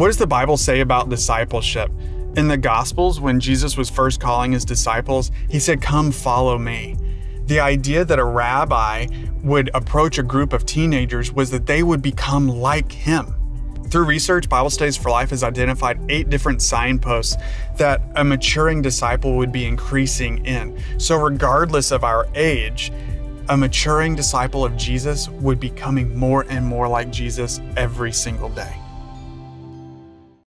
What does the Bible say about discipleship? In the Gospels, when Jesus was first calling his disciples, he said, Come follow me. The idea that a rabbi would approach a group of teenagers was that they would become like him. Through research, Bible Studies for Life has identified eight different signposts that a maturing disciple would be increasing in. So, regardless of our age, a maturing disciple of Jesus would be coming more and more like Jesus every single day.